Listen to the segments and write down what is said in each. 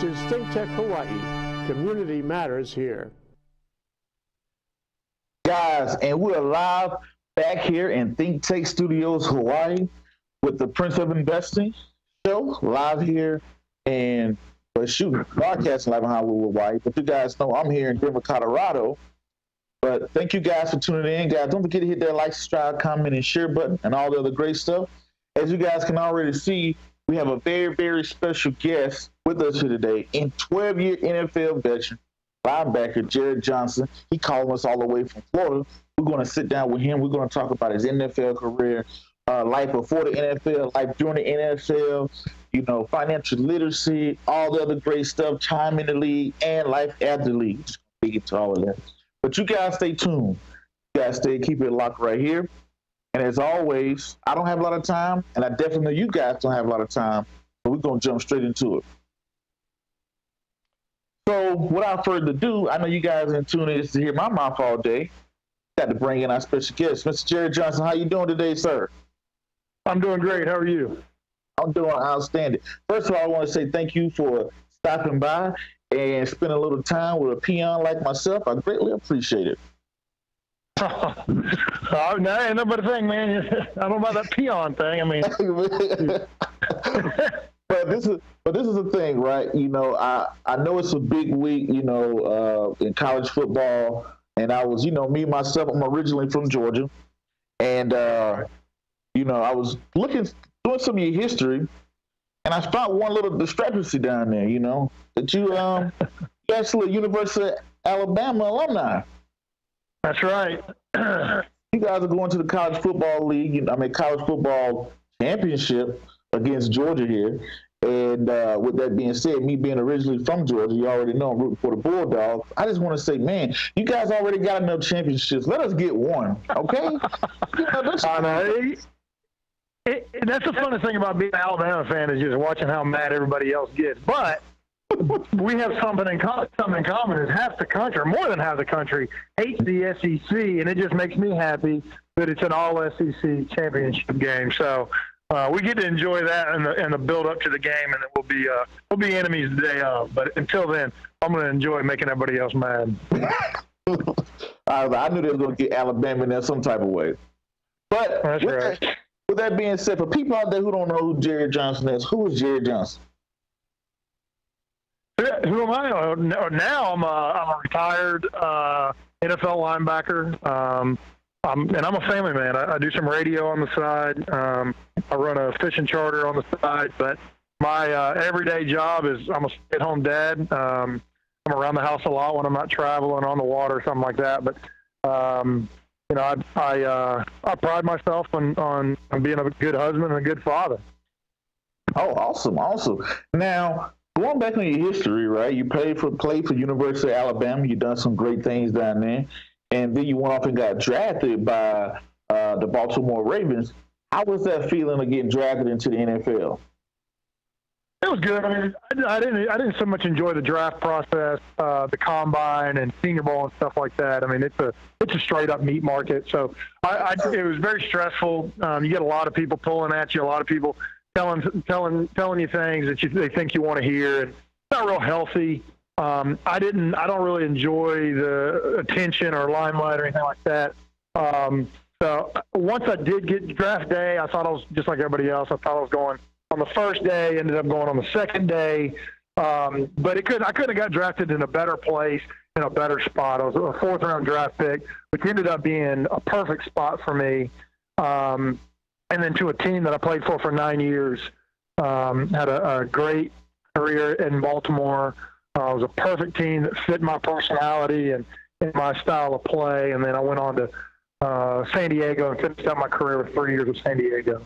This is Think Tech Hawaii. Community matters here. Guys, and we're live back here in Think Tech Studios, Hawaii, with the Prince of Investing show, live here and but shoot, broadcasting live in Honolulu, Hawaii. But you guys know I'm here in Denver, Colorado. But thank you guys for tuning in, guys. Don't forget to hit that like, subscribe, comment, and share button, and all the other great stuff. As you guys can already see, we have a very, very special guest with us here today, in 12-year NFL veteran linebacker Jarret Johnson. He called us all the way from Florida. We're going to sit down with him. We're going to talk about his NFL career, uh, life before the NFL, life during the NFL, you know, financial literacy, all the other great stuff, time in the league, and life after the league. Just get to all of that. But you guys stay tuned. You guys stay, keep it locked right here. And as always, I don't have a lot of time, and I definitely know you guys don't have a lot of time, but we're going to jump straight into it. So, without further ado, I know you guys in tune in to hear my mouth all day. Got to bring in our special guest, Mr. Jarret Johnson. How you doing today, sir? I'm doing great. How are you? I'm doing outstanding. First of all, I want to say thank you for stopping by and spending a little time with a peon like myself. I greatly appreciate it. oh, no, ain't nobody thing, man. I don't know about that peon thing. I mean, but this is but this is the thing, right? You know, I I know it's a big week, you know, uh, in college football, and I was, you know, me myself. I'm originally from Georgia, and uh, you know, I was looking doing some of your history, and I found one little discrepancy down there. You know, that you um you actually a University of Alabama alumni. That's right. you guys are going to the college football league. I mean, college football championship against Georgia here. And uh, with that being said, me being originally from Georgia, you already know I'm rooting for the Bulldogs. I just want to say, man, you guys already got enough championships. Let us get one, okay? It, that's the funnest thing about being an Alabama fan is just watching how mad everybody else gets. But we have something in common. Something in common is half the country, or more than half the country, hates the SEC, and it just makes me happy that it's an All SEC championship game. So uh, we get to enjoy that and the and the build up to the game, and then we'll be uh, we'll be enemies the day of. But until then, I'm going to enjoy making everybody else mad. I, knew they were going to get Alabama in there some type of way. But with, right. that, with that being said, for people out there who don't know who Jerry Johnson is, who is Jerry Johnson? Who am I? Uh, now I'm a, I'm a retired uh, NFL linebacker. Um, I'm, and I'm a family man. I, I do some radio on the side. Um, I run a fishing charter on the side, but my uh, everyday job is I'm a stay-at-home dad. Um, I'm around the house a lot when I'm not traveling on the water or something like that. But um, you know, I I, uh, I pride myself on, on on being a good husband and a good father. Oh, awesome, awesome. Now, going back on your history, right? You played for played for University of Alabama. You've done some great things down there, and then you went off and got drafted by uh, the Baltimore Ravens. How was that feeling of getting drafted into the NFL? It was good. I mean, I, didn't I didn't so much enjoy the draft process, uh, the combine and Senior Bowl and stuff like that. I mean, it's a it's a straight up meat market. So I, I it was very stressful. Um, you get a lot of people pulling at you, a lot of people telling telling telling you things that you they think you want to hear, it's not real healthy. Um, I didn't. I don't really enjoy the attention or limelight or anything like that. Um, so once I did get draft day, I thought I was just like everybody else. I thought I was going on the first day, ended up going on the second day. Um, but it could I could have got drafted in a better place, in a better spot. I was a fourth round draft pick, which ended up being a perfect spot for me. Um, and then to a team that I played for for nine years. Um, had a, a, great career in Baltimore. Uh, it was a perfect team that fit my personality and, and my style of play. And then I went on to uh, San Diego and finished out my career with three years with San Diego.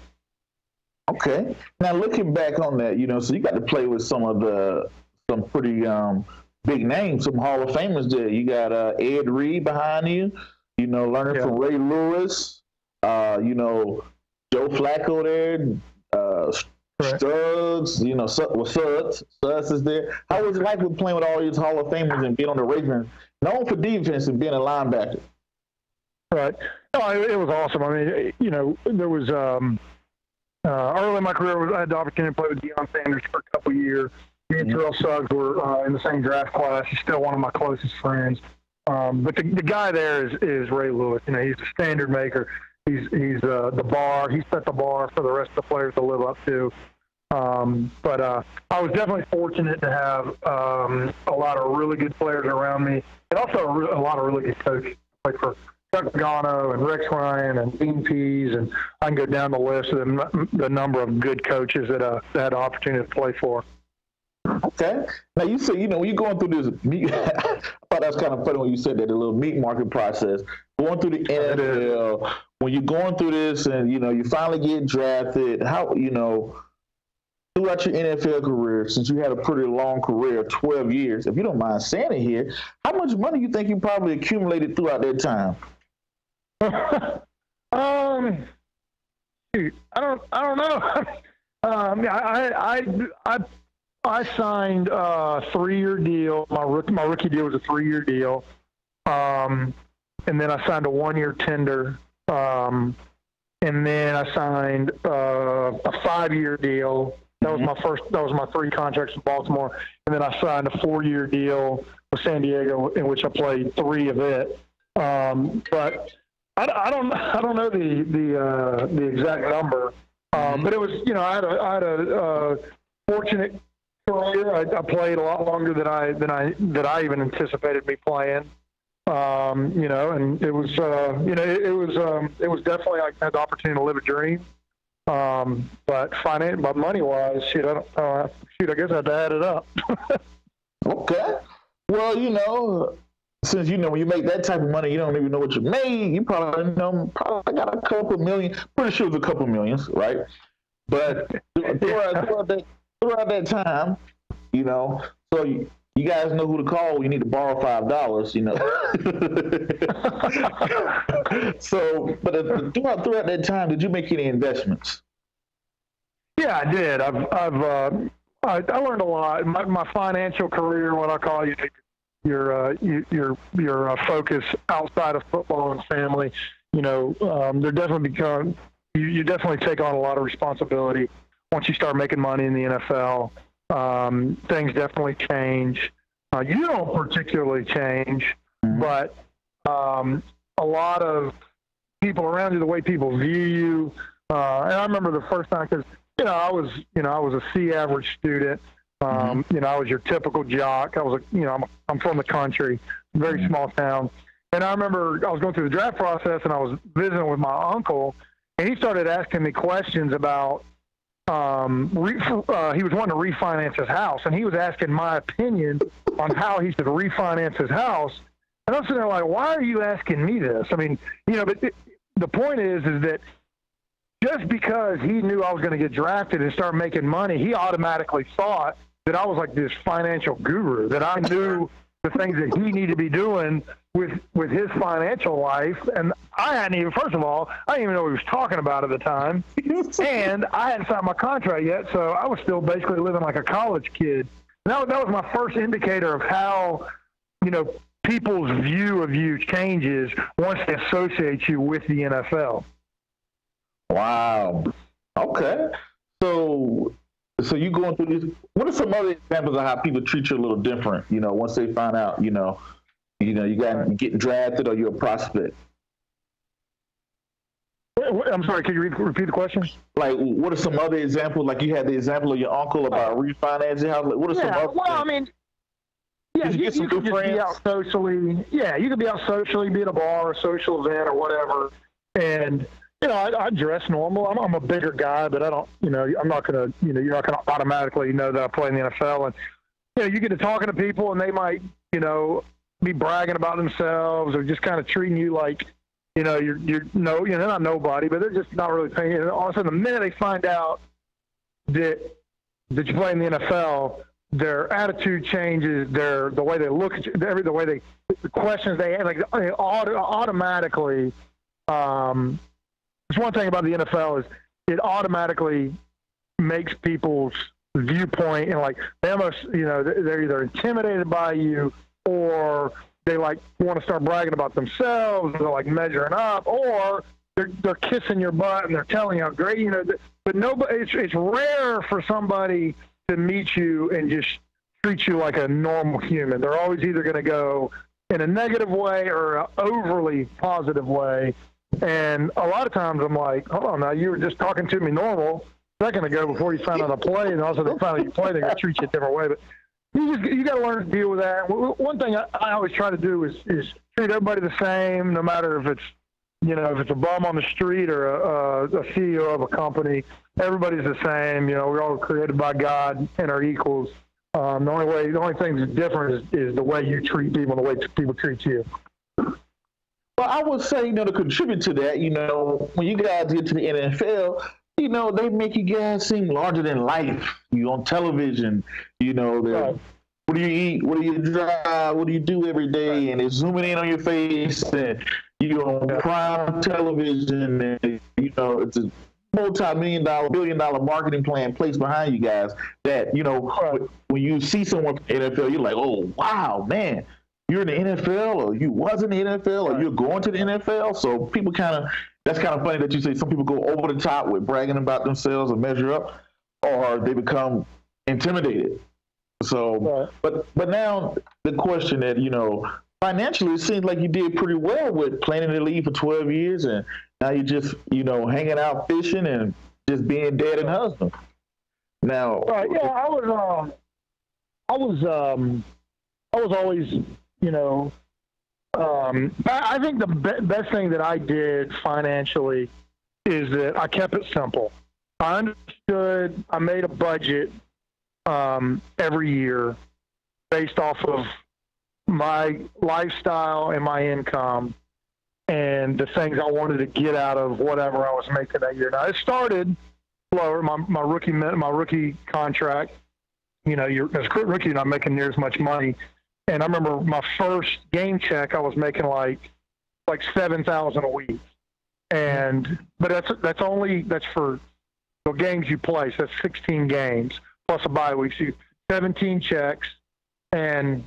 Okay. Now looking back on that, you know, so you got to play with some of the some pretty um, big names, some Hall of Famers there. You got uh, Ed Reed behind you. You know, learning yeah. from Ray Lewis. Uh, you know, Joe Flacco there. Uh, Studs, you know, well, Suds, Suds is there. How was it like with playing with all these Hall of Famers and being on the Ravens, known for defense and being a linebacker? Right. No, it, it was awesome. I mean, you know, there was um, uh, early in my career, I had the opportunity to play with Deion Sanders for a couple years. Me and Terrell Suggs were uh, in the same draft class. He's still one of my closest friends. Um, but the, the guy there is, is Ray Lewis. You know, he's a standard maker. He's he's uh, the bar. He set the bar for the rest of the players to live up to. Um, but uh, I was definitely fortunate to have um, a lot of really good players around me, and also a, re- a lot of really good coaches. Like for Chuck Pagano and Rex Ryan and Dean Pees, and I can go down the list of the, the number of good coaches that, uh, that had the opportunity to play for. Okay. Now you say, you know, when you're going through this meat, I thought that was kind of funny when you said that, the little meat market process. Going through the NFL, when you're going through this and, you know, you finally get drafted, how, you know, throughout your NFL career, since you had a pretty long career, 12 years, if you don't mind saying it here, how much money you think you probably accumulated throughout that time? um, I don't, I don't know. um, I, I, I, I signed a three-year deal. My rookie, my rookie deal was a three-year deal, um, and then I signed a one-year tender, um, and then I signed uh, a five-year deal. That was my first. That was my three contracts in Baltimore, and then I signed a four-year deal with San Diego, in which I played three of it. Um, but I, I don't I don't know the the uh, the exact number, um, but it was you know I had a I had a uh, fortunate career. I, I played a lot longer than I than I that I even anticipated me playing. Um, you know, and it was uh, you know it, it was um, it was definitely I had the opportunity to live a dream. Um, but finance, but money wise, shit, I don't, uh, shoot, I guess I had to add it up. okay. Well, you know, since you know when you make that type of money, you don't even know what you made. You probably know probably got a couple million. Pretty sure it was a couple millions, right? But throughout, throughout, that, throughout that time, you know, so you, you guys know who to call. You need to borrow five dollars, you know. so, but uh, throughout throughout that time, did you make any investments? Yeah, I did. I've I've uh, I, I learned a lot. My, my financial career, what I call you, your uh, your your uh, focus outside of football and family. You know, um, there definitely become you, you definitely take on a lot of responsibility once you start making money in the NFL. Um, things definitely change. Uh, you don't particularly change, but um, a lot of people around you, the way people view you. Uh, and I remember the first time because you know I was you know I was a C average student. Um, you know, I was your typical jock. I was a, you know, I'm, I'm from the country, very small town. And I remember I was going through the draft process and I was visiting with my uncle and he started asking me questions about, um, re, uh, he was wanting to refinance his house and he was asking my opinion on how he should refinance his house. And I'm sitting there like, why are you asking me this? I mean, you know, but it, the point is, is that just because he knew I was going to get drafted and start making money, he automatically thought that I was like this financial guru, that I knew the things that he needed to be doing with with his financial life. And I hadn't even, first of all, I didn't even know what he was talking about at the time. and I hadn't signed my contract yet, so I was still basically living like a college kid. And that, that was my first indicator of how, you know, people's view of you changes once they associate you with the NFL. Wow. Okay. So so you going through these what are some other examples of how people treat you a little different, you know, once they find out, you know, you know, you got you getting drafted or you're a prospect? I'm sorry, can you repeat the question? Like, what are some other examples? Like, you had the example of your uncle about refinancing. How, what are some yeah, other well, I mean, yeah, Did you you, get you could new just be out socially. Yeah, you could be out socially, be at a bar, a social event, or whatever. And you know, I, I dress normal. I'm, I'm a bigger guy, but I don't. You know, I'm not gonna. You know, you're not gonna automatically know that I play in the NFL. And you know, you get to talking to people, and they might, you know, be bragging about themselves or just kind of treating you like, you know, you're you're no, you know, they're not nobody, but they're just not really paying. And all of a sudden, the minute they find out that that you play in the NFL, their attitude changes, their the way they look at you, every the way they the questions they ask like they auto, automatically. Um, there's one thing about the NFL is it automatically makes people's viewpoint and like they almost you know they're either intimidated by you or they like want to start bragging about themselves they're like measuring up or they're they're kissing your butt and they're telling you how great you know but nobody it's it's rare for somebody to meet you and just treat you like a normal human. They're always either going to go in a negative way or an overly positive way. And a lot of times I'm like, hold on now, you were just talking to me normal a second ago before you signed on a play, and also finally you play, they're going to treat you a different way. But you just you got to learn to deal with that. One thing I, I always try to do is is treat everybody the same, no matter if it's you know if it's a bum on the street or a, a, CEO of a company. Everybody's the same. You know, we're all created by God and are equals. Um, the only way, the only thing that's different is, is the way you treat people, the way people treat you. Well, I would say, you know, to contribute to that, you know, when you guys get to the NFL, you know, they make you guys seem larger than life. You on television, you know, right. what do you eat? What do you drive? What do you do every day? And it's zooming in on your face, and you're on prime television, and you know, it's a multi-million dollar, billion dollar marketing plan placed behind you guys. That you know, right. when you see someone in NFL, you're like, oh wow, man, you're in the NFL, or you was in the NFL, or you're going to the NFL. So people kind of that's kind of funny that you say some people go over the top with bragging about themselves and measure up, or they become intimidated. So, right. but but now the question that you know financially, it seems like you did pretty well with planning to leave for 12 years, and now you're just you know hanging out fishing and just being dad and husband. Now, right? Yeah, I was. Um, I was. Um, I was always, you know, um, I think the be- best thing that I did financially is that I kept it simple. I understood. I made a budget um, every year based off of my lifestyle and my income and the things I wanted to get out of whatever I was making that year. Now it started lower. My my rookie my rookie contract. You know, you're as a rookie, you're not making near as much money and I remember my first game check, I was making like like seven thousand a week, and but that's that's only that's for the games you play. So that's sixteen games plus a bye week. So seventeen checks, and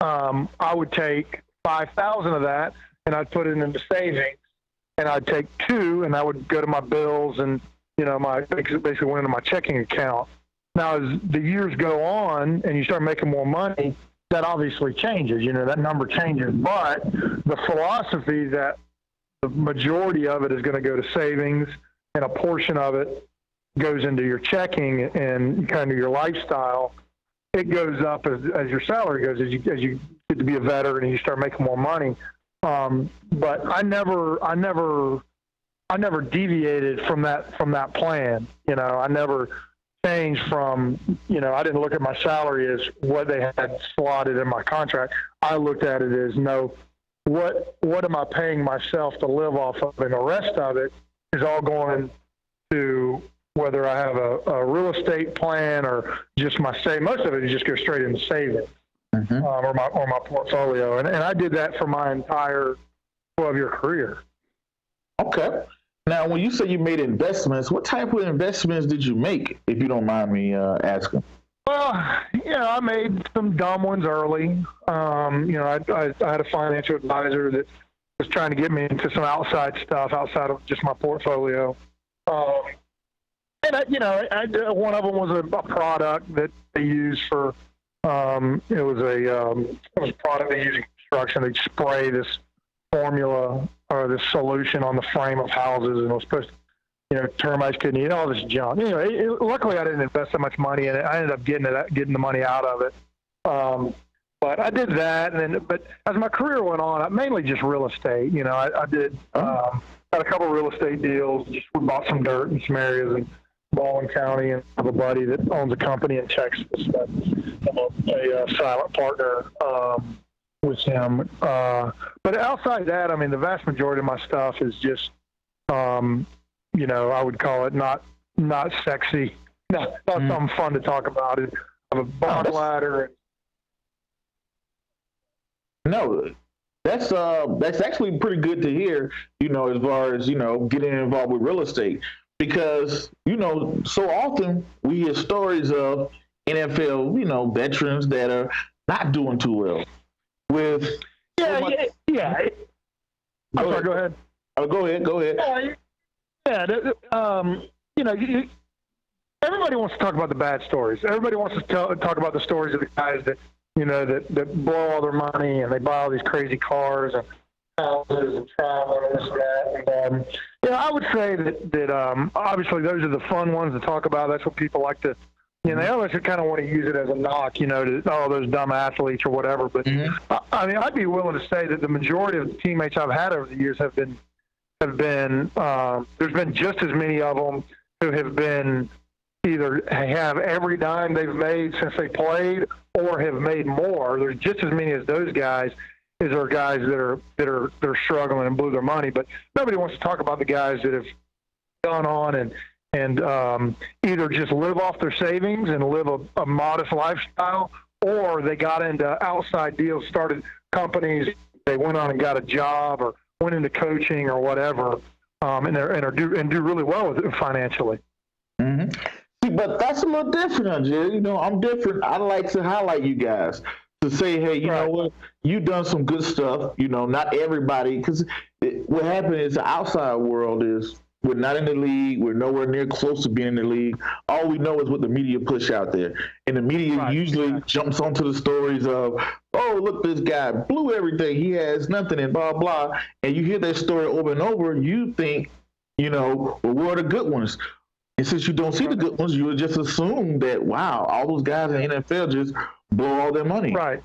um, I would take five thousand of that, and I'd put it into savings, and I'd take two, and I would go to my bills and you know my basically went into my checking account. Now as the years go on and you start making more money, that obviously changes. You know, that number changes, but the philosophy that the majority of it is going to go to savings and a portion of it goes into your checking and kind of your lifestyle. It goes up as, as your salary goes as you as you get to be a veteran and you start making more money. Um, but I never, I never, I never deviated from that from that plan. You know, I never changed from, you know, I didn't look at my salary as what they had slotted in my contract. I looked at it as no, what what am I paying myself to live off of, and the rest of it is all going to whether I have a, a real estate plan or just my say. Most of it is just go straight into savings mm-hmm. um, or my or my portfolio, and, and I did that for my entire twelve year career. Okay. Now, when you say you made investments, what type of investments did you make, if you don't mind me uh, asking? Well, you know, I made some dumb ones early. Um, you know, I, I, I, had a financial advisor that was trying to get me into some outside stuff outside of just my portfolio. Um, and I, you know, I, one of them was a, a, product that they use for. Um, it was a um, it was a product they use in construction. They spray this formula or this solution on the frame of houses, and it was supposed to, you know, termites couldn't eat all this junk. Anyway, it, luckily I didn't invest so much money in it. I ended up getting it, getting the money out of it. Um, but I did that, and then, but as my career went on, I mainly just real estate. You know, I, I did um, had a couple of real estate deals. Just we bought some dirt in some areas in Baldwin County, and I have a buddy that owns a company in Texas. That I'm a, a, a silent partner. Um, with him. Uh, but outside that, I mean, the vast majority of my stuff is just, um, you know, I would call it not not sexy, not, not mm. something fun to talk about. It of a bond oh, ladder. No, that's uh that's actually pretty good to hear. You know, as far as you know, getting involved with real estate because you know so often we hear stories of NFL, you know, veterans that are not doing too well with yeah so yeah, yeah. I'm sorry. Go ahead. Oh, go ahead. Go ahead. Yeah, yeah um, you know, you, everybody wants to talk about the bad stories. Everybody wants to tell, talk about the stories of the guys that you know that that blow all their money and they buy all these crazy cars and houses and travel and this and that. And um, you know, I would say that that um, obviously those are the fun ones to talk about. That's what people like to. You know, they always kind of want to use it as a knock, you know, to oh those dumb athletes or whatever. But Mhm. I, I mean, I'd be willing to say that the majority of the teammates I've had over the years have been have been um, there's been just as many of them who have been either have every dime they've made since they played or have made more. There's just as many as those guys as there are guys that are that are that are struggling and blew their money. But nobody wants to talk about the guys that have gone on and and um, either just live off their savings and live a, a modest lifestyle, or they got into outside deals, started companies, they went on and got a job, or went into coaching or whatever, um, and they're and are do and do really well with it financially. hmm See, but that's a little different, Jerry. You know, I'm different. I like to highlight you guys to say, hey, you know what? You done some good stuff. You know, not everybody, because what happened is the outside world is we're not in the league. We're nowhere near close to being in the league. All we know is what the media push out there, and the media Right, usually exactly. jumps onto the stories of, oh, look, this guy blew everything. He has nothing, and blah blah. And you hear that story over and over. You think, you know, well, where are the good ones? And since you don't see the good ones, you would just assume that wow, all those guys in the NFL just blow all their money. Right.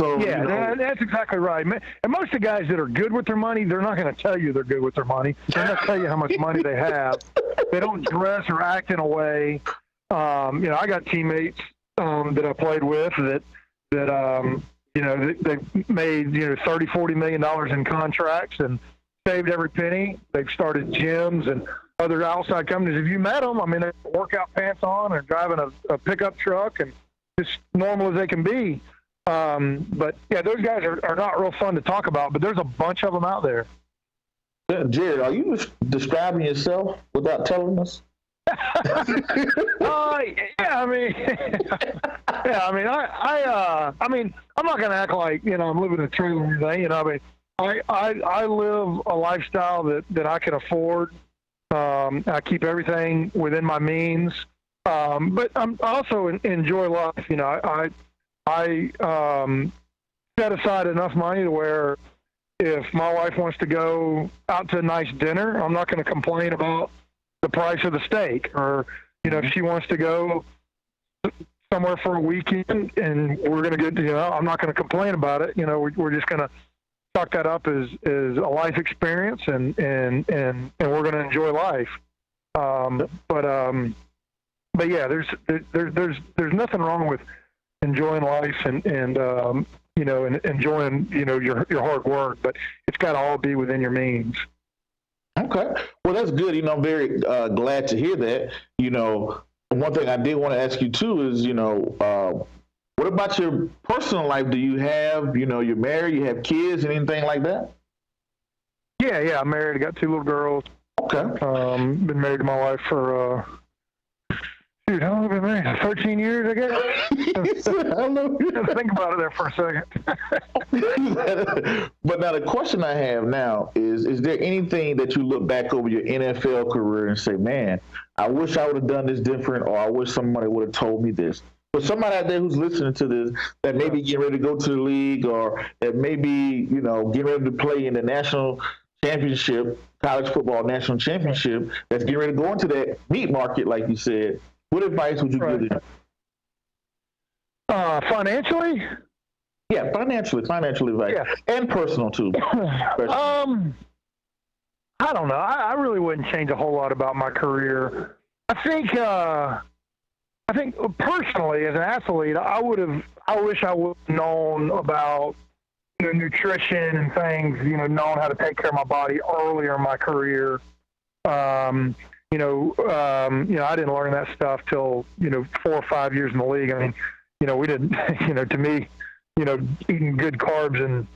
So Yeah, you know, that, that's exactly right. And most of the guys that are good with their money, they're not going to tell you they're good with their money. They're not tell you how much money they have. They don't dress or act in a way. Um, you know, I got teammates um, that I played with that that um, you know they, they made you know thirty, forty million dollars in contracts and saved every penny. They've started gyms and other outside companies. If you met them, I mean, they have workout pants on and driving a, a pickup truck and just normal as they can be. Um, but yeah, those guys are, are not real fun to talk about, but there's a bunch of them out there. Jarret, are you des- describing yourself without telling us? Uh, yeah, I mean, yeah, I mean, I, I, uh, I mean, I'm not gonna act like you know I'm living in a trailer or anything. You know, I mean, I, I, I live a lifestyle that that I can afford. Um, I keep everything within my means, um, but I'm I also enjoy life. You know, I, I, I um, set aside enough money to where if my wife wants to go out to a nice dinner, I'm not going to complain about the price of the steak or you know, if she wants to go somewhere for a weekend and we're going to get, you know, I'm not going to complain about it. You know, we're, we're just going to chalk that up as, as a life experience and, and, and, and we're going to enjoy life. Um, but, um, but yeah, there's, there, there, there's, there's nothing wrong with enjoying life and, and, um, you know, and enjoying, you know, your, your hard work, but it's got to all be within your means. Okay. Well, that's good. You know, I'm very uh, glad to hear that. You know, one thing I did want to ask you too is, you know, uh, what about your personal life? Do you have, you know, you're married, you have kids, and anything like that? Yeah. Yeah. I'm married. I got two little girls. Okay. Um, been married to my wife for uh, shoot, how long have I been married? Thirteen years, I guess. Hello. Think about it there for a second. but now the question I have now is: Is there anything that you look back over your NFL career and say, "Man, I wish I would have done this different," or "I wish somebody would have told me this"? For somebody out there who's listening to this that may be getting ready to go to the league, or that may be, you know, getting ready to play in the national championship, college football national championship, that's getting ready to go into that meat market, like you said. What advice would you Right. give them? uh, financially, Yeah, financially, financial advice, Yeah. and personal too. um, I don't know. I, I really wouldn't change a whole lot about my career. I think, uh, I think personally, as an athlete, I would have. I wish I would have known about you know, nutrition and things. You know, knowing how to take care of my body earlier in my career. Um, you know, um, you know, I didn't learn that stuff till you know four or five years in the league. I mean, you know, we didn't. You know, to me, you know, eating good carbs and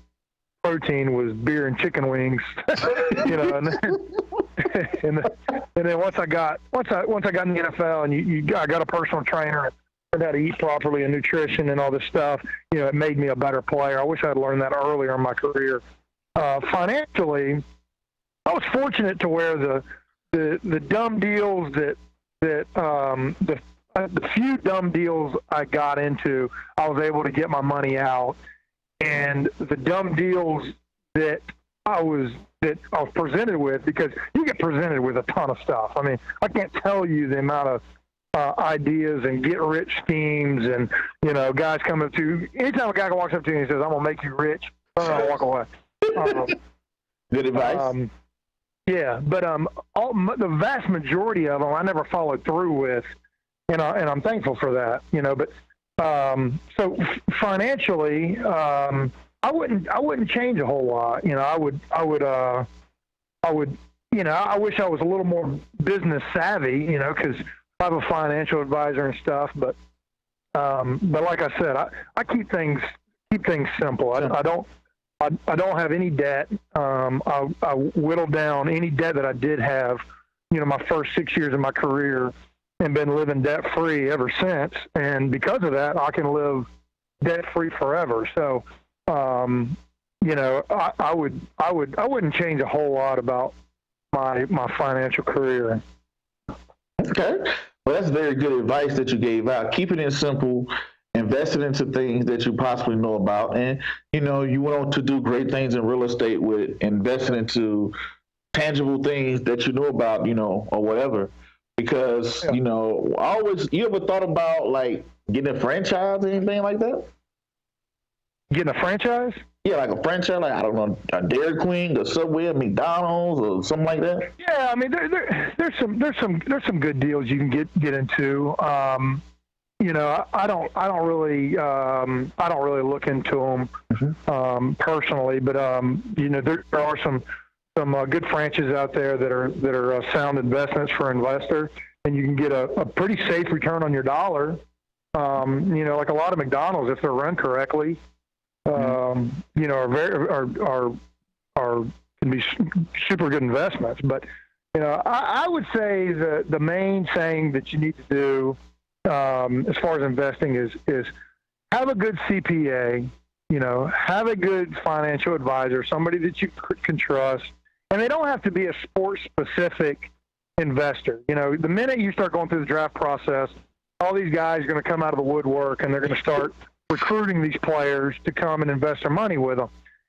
protein was beer and chicken wings. you know, and then, and, then, and then once I got once I once I got in the NFL and you, you I got a personal trainer and learned how to eat properly and nutrition and all this stuff. You know, it made me a better player. I wish I'd learned that earlier in my career. Uh, financially, I was fortunate to where the the the dumb deals that that um, the uh, the few dumb deals I got into, I was able to get my money out, and the dumb deals that I was that I was presented with because you get presented with a ton of stuff. I mean, I can't tell you the amount of uh, ideas and get rich schemes and you know guys coming up to anytime a guy walks up to you and says I'm gonna make you rich, I walk away. Um, Good advice. um, yeah, but um, all, the vast majority of them I never followed through with, and I, and I'm thankful for that. You know, but um, so financially, um, I wouldn't I wouldn't change a whole lot. You know, I would I would uh, I would you know I wish I was a little more business savvy. You know, because I have a financial advisor and stuff. But um, but like I said, I, I keep things keep things simple. I, I don't I, I don't have any debt. Um, I, I whittled down any debt that I did have. You know, my first six years of my career, and been living debt free ever since. And because of that, I can live debt free forever. So, um, you know, I, I would, I would, I wouldn't change a whole lot about my my financial career. Okay. Well, that's very good advice that you gave out. Keeping it simple, invested into things that you possibly know about, and you know you went on to do great things in real estate with investing into tangible things that you know about, you know, or whatever. Because Yeah. you know, I always you ever thought about like getting a franchise or anything like that? Getting a franchise? Yeah, like a franchise, like I don't know, a Dairy Queen, a Subway, a McDonald's, or something like that. Yeah, I mean, there, there, there's some, there's some, there's some good deals you can get get into. Um, you know, I, don't, I don't really, um, I don't really look into them um, personally, but um, you know, there, there are some some uh, good franchises out there that are that are uh, sound investments for investor, and you can get a, a pretty safe return on your dollar. Um, you know, like a lot of McDonald's, if they're run correctly, um, you know, are very are are are can be su- super good investments. But you know, I, I would say the the main thing that you need to do um, as far as investing is is have a good CPA. You know, have a good financial advisor, somebody that you can trust, and they don't have to be a sports specific investor. You know, the minute you start going through the draft process, all these guys are going to come out of the woodwork and they're going to start recruiting these players to come and invest their money with them.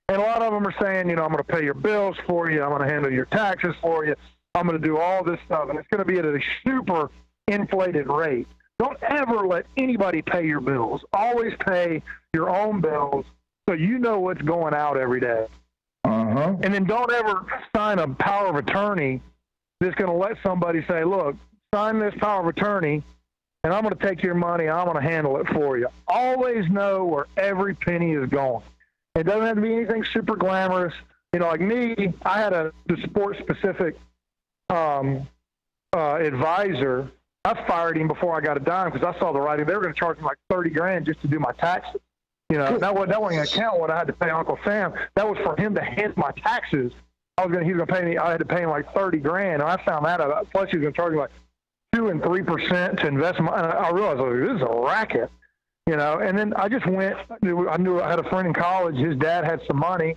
And a lot of them are saying, you know, I'm going to pay your bills for you. I'm going to handle your taxes for you. I'm going to do all this stuff. And it's going to be at a super inflated rate. Don't ever let anybody pay your bills. Always pay your own bills so you know what's going out every day. Uh huh. And then don't ever sign a power of attorney that's going to let somebody say, look, sign this power of attorney and I'm going to take your money I'm going to handle it for you. Always know where every penny is going. It doesn't have to be anything super glamorous. You know, like me, I had a the sports specific um, uh, advisor. I fired him before I got a dime because I saw the writing. They were going to charge me like thirty grand just to do my taxes. You know, that wasn't that wasn't going to count what I had to pay Uncle Sam. That was for him to handle my taxes. I was going to he was going to pay me. I had to pay him like thirty grand, and I found that out. Plus, he was going to charge me like two and three percent to invest. My, and I realized like, this is a racket, you know. And then I just went. I knew I had a friend in college. His dad had some money,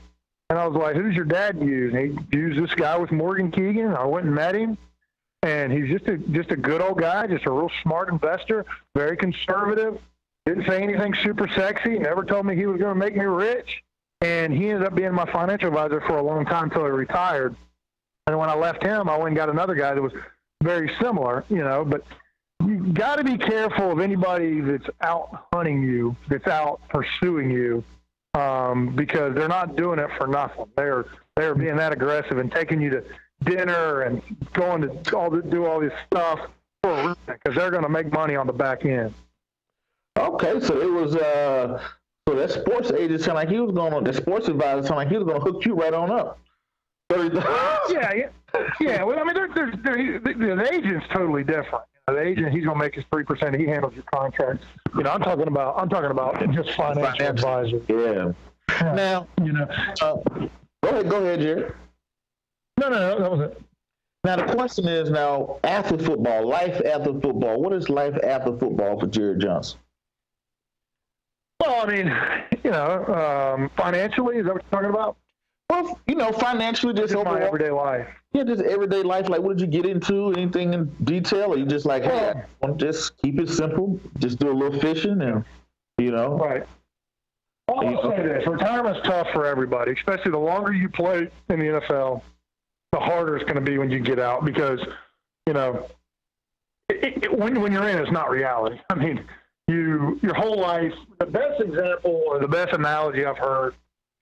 and I was like, "Who's your dad use?" And he used this guy with Morgan Keegan. I went and met him, and he's just a just a good old guy, just a real smart investor, very conservative. Didn't say anything super sexy. Never told me he was going to make me rich. And he ended up being my financial advisor for a long time until he retired. And when I left him, I went and got another guy that was very similar, you know. But you got to be careful of anybody that's out hunting you, that's out pursuing you, um, because they're not doing it for nothing. They're they're being that aggressive and taking you to dinner and going to all the, do all this stuff for because they're going to make money on the back end. Okay, so it was uh so that sports agent sounded like he was going to the sports advisor sounded like he was going to hook you right on up. yeah, yeah, yeah. Well, I mean, there's there's there, the, the agent's totally different. You know, the agent, he's going to make his three percent. He handles your contract. You know, I'm talking about I'm talking about just financial Financial. advisor. Yeah. Now, You know, uh, go ahead, go ahead, Jarret. No, no, no, that was it. Now the question is now after football, life after football. What is life after football for Jarret Johnson? Well, I mean, you know, um, financially, is that what you're talking about? Well, you know, financially, just, just my everyday life. Yeah, just everyday life. Like, what did you get into? Anything in detail, or you just like, hey, well, just keep it simple. Just do a little fishing, and you know, right. I'll say this: retirement's tough for everybody, especially the longer you play in the NFL, the harder it's going to be when you get out because, you know, it, it, when when you're in, it's not reality. I mean, you your whole life. The best example or the best analogy I've heard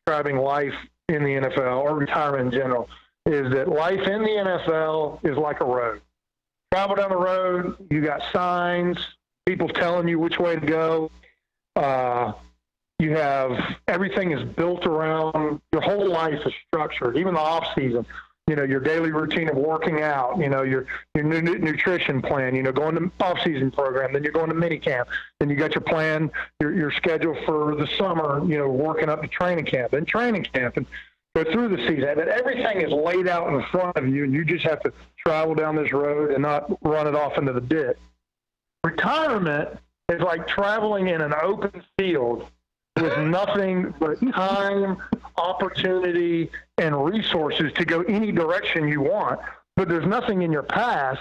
describing life in the NFL or retirement in general is that life in the NFL is like a road. Travel down the road, you got signs, people telling you which way to go. Uh, you have everything is built around your whole life is structured, even the off season. You know your daily routine of working out. You know your your nutrition plan. You know going to off season program. Then you're going to mini camp. Then you got your plan, your your schedule for the summer. You know working up to training camp. Then training camp and go through the season. But everything is laid out in front of you, and you just have to travel down this road and not run it off into the ditch. Retirement is like traveling in an open field with nothing but time, opportunity, and resources to go any direction you want. But there's nothing in your past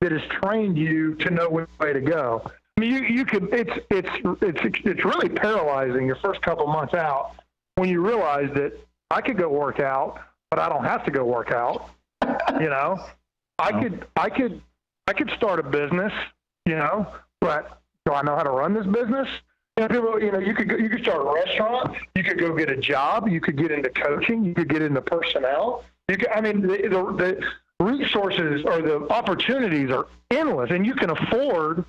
that has trained you to know which way to go. I mean, you, you could. It's it's it's it's really paralyzing your first couple months out when you realize that I could go work out, but I don't have to go work out. You know, I could I could I could start a business. You know, but do I know how to run this business? You know, people, you know, you could go, you could start a restaurant. You could go get a job. You could get into coaching. You could get into personnel. You could, I mean, the, the, the resources or the opportunities are endless, and you can afford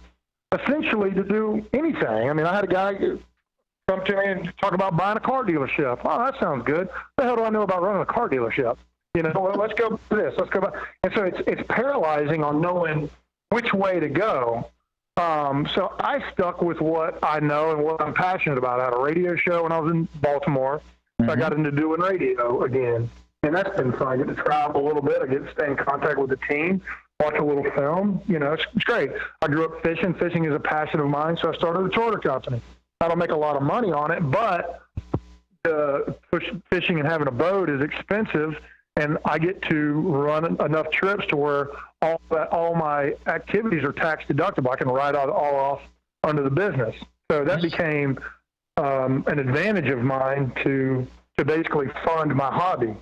essentially to do anything. I mean, I had a guy come to me and talk about buying a car dealership. Oh, that sounds good. What the hell do I know about running a car dealership? You know, well, let's go this. Let's go. By. And so it's it's paralyzing on knowing which way to go. Um, so I stuck with what I know and what I'm passionate about. I had a radio show when I was in Baltimore. Mm-hmm. I got into doing radio again, and that's been fun. I get to travel a little bit. I get to stay in contact with the team, watch a little film. You know, it's, it's great. I grew up fishing. Fishing is a passion of mine, so I started a charter company. I don't make a lot of money on it, but uh, push, fishing and having a boat is expensive, and I get to run enough trips to where all that all my activities are tax deductible. I can write all, all off under the business. So that became um, an advantage of mine to to basically fund my hobby.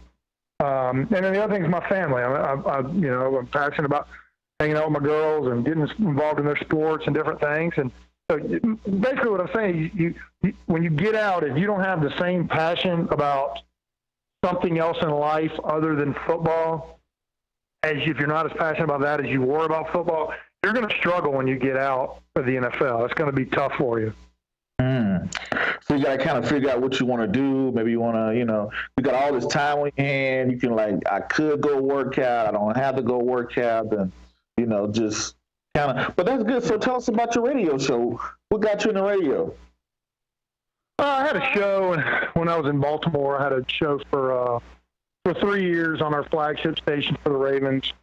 Um, and then the other thing is my family. I, I, I, you know, I'm passionate about hanging out with my girls and getting involved in their sports and different things. And so basically, what I'm saying, you, you, when you get out, if you don't have the same passion about something else in life other than football, as if you're not as passionate about that as you were about football, you're going to struggle when you get out of the NFL. It's going to be tough for you. Mm. So you got to kind of figure out what you want to do. Maybe you want to, you know, you got all this time on your hand. You can like, I could go work out. I don't have to go work out, and you know, just kind of. But that's good. So tell us about your radio show. What got you in the radio? Uh, I had a show when I was in Baltimore. I had a show for uh, for three years on our flagship station for the Ravens,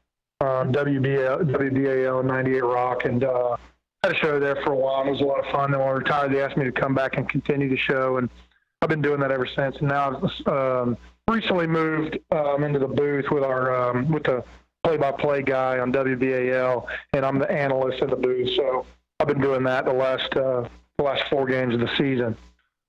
uh, WBAL 98 Rock, and uh, had a show there for a while. It was a lot of fun. Then when I retired, they asked me to come back and continue the show, and I've been doing that ever since. And now I've um, recently moved um, into the booth with our um, with the play-by-play guy on WBAL, and I'm the analyst in the booth. So I've been doing that the last uh, the last four games of the season.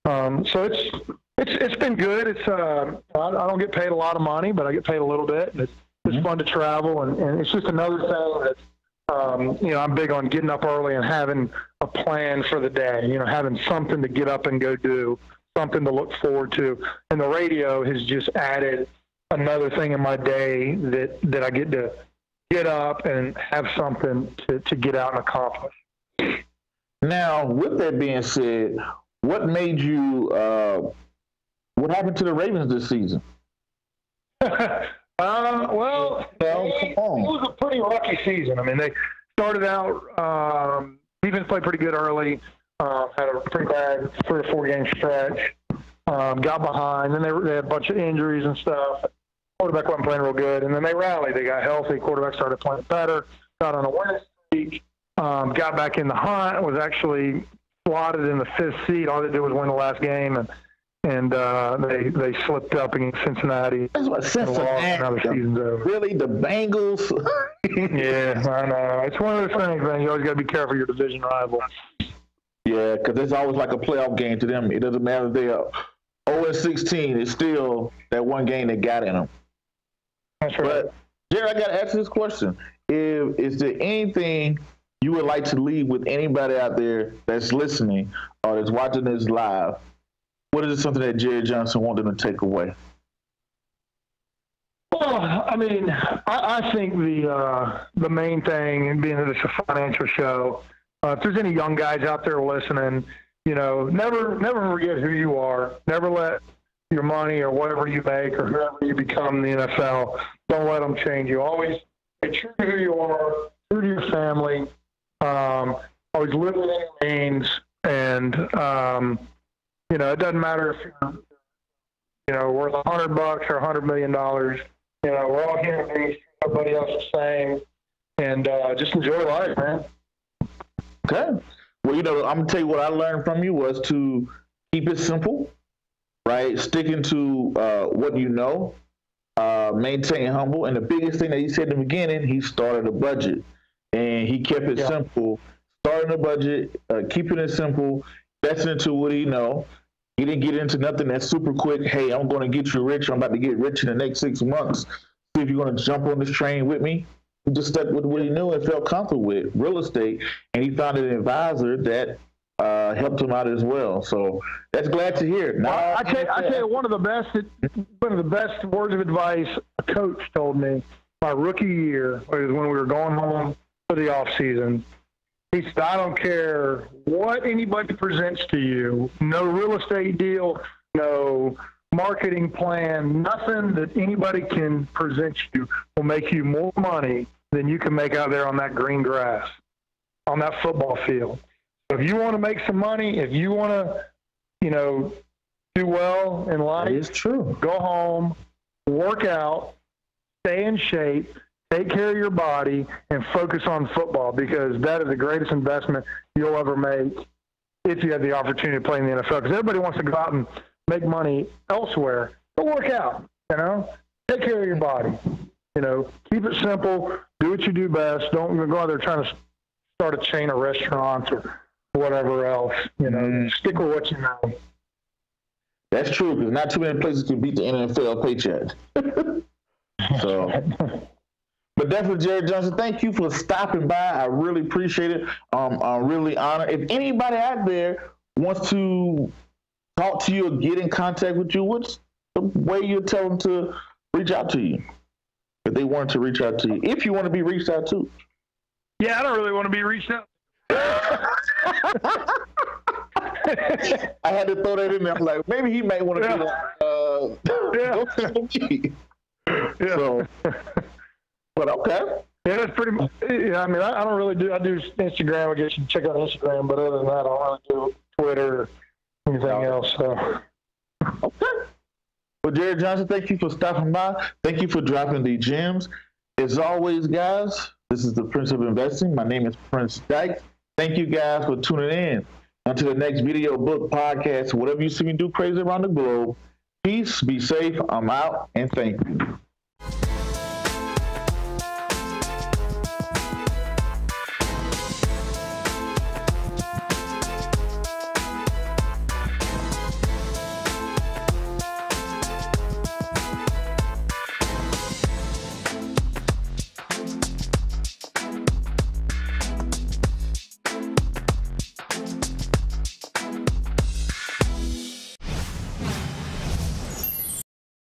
Um, so it's it's it's been good. It's uh, I, don't get paid a lot of money, but I get paid a little bit. And it's it's mm-hmm. fun to travel, and, and it's just another thing that um, you know I'm big on getting up early and having a plan for the day. You know, having something to get up and go do, something to look forward to. And the radio has just added another thing in my day that that I get to get up and have something to, to get out and accomplish. Now, with that being said, what made you uh, what happened to the Ravens this season? uh, well, it, it, was a pretty rocky season. I mean, they started out um, defense played pretty good early. Uh, had a pretty bad three or four game stretch. Um, got behind, then they, they had a bunch of injuries and stuff. Quarterback wasn't playing real good, and then they rallied. They got healthy. Quarterback started playing better. Got on a winning streak. Um, got back in the hunt. Was actually slotted in the fifth seed. All they did was win the last game, and and uh, they they slipped up against Cincinnati. That's what Cincinnati. Another season's over. Really, the Bengals. yeah, I know. It's one of those things, man. You always got to be careful your division rival. Yeah, because it's always like a playoff game to them. It doesn't matter if they're 0 and 16. It's still that one game they got in them. That's right. But Jerry, I got to ask this question: If is there anything you would like to leave with anybody out there that's listening or that's watching this live? What is something that Jarret Johnson wanted to take away? Well, I mean, I, I think the uh, the main thing, being that it's a financial show, uh, if there's any young guys out there listening, you know, never never forget who you are. Never let your money or whatever you make or whoever you become in the NFL, don't let them change you. Always be true to who you are, true to your family. Um, always live within your means, and um, you know, it doesn't matter if you're you know worth a hundred bucks or a hundred million dollars. You know, we're all human beings. Everybody else is the same, and uh, just enjoy life, man. Okay. Well, you know, I'm gonna tell you what I learned from you was to keep it simple, right? Sticking to uh, what you know, uh, maintain humble, and the biggest thing that he said in the beginning, he started a budget, and he kept it Yeah. simple. Starting a budget, uh, keeping it simple, investing into what he know. He didn't get into nothing that's super quick. Hey, I'm going to get you rich. I'm about to get rich in the next six months. See if you're going to jump on this train with me. He just stuck with what he knew and felt comfortable with real estate, and he found an advisor that uh, helped him out as well. So that's glad to hear. Now, Well, I tell you, I tell you, one of the best, one of the best words of advice a coach told me my rookie year was when we were going home for the off season. He said, "I don't care what anybody presents to you, no real estate deal, no marketing plan, nothing that anybody can present you will make you more money than you can make out there on that green grass, on that football field. So if you want to make some money, if you want to, you know, do well in life, is true. go home, work out, stay in shape, take care of your body, and focus on football because that is the greatest investment you'll ever make if you have the opportunity to play in the NFL. Because everybody wants to go out and make money elsewhere. Go work out, you know, take care of your body. You know, keep it simple. Do what you do best. Don't go out there trying to start a chain of restaurants or whatever else. You know, Mm. stick with what you know. That's true because not too many places can beat the NFL paycheck. so, but definitely, Jarret Johnson, thank you for stopping by. I really appreciate it. Um, I'm really honored. If anybody out there wants to talk to you or get in contact with you, what's the way you tell them to reach out to you? If they want to reach out to you, if you want to be reached out to. Yeah, I don't really want to be reached out. I had to throw that in there. I'm like, maybe he may want to Yeah. be on. Uh, Yeah. Yeah. So, but okay. Yeah, that's pretty much. Yeah, I mean, I, I don't really do. I do Instagram. I guess you can check out Instagram, but other than that, I don't really do Twitter or anything else. So, Okay. Well, Jarret Johnson, thank you for stopping by. Thank you for dropping the gems. As always, guys, this is the Prince of Investing. My name is Prince Dyke. Thank you guys for tuning in. Until the next video, book, podcast, whatever you see me do crazy around the globe. Peace, be safe. I'm out, and thank you.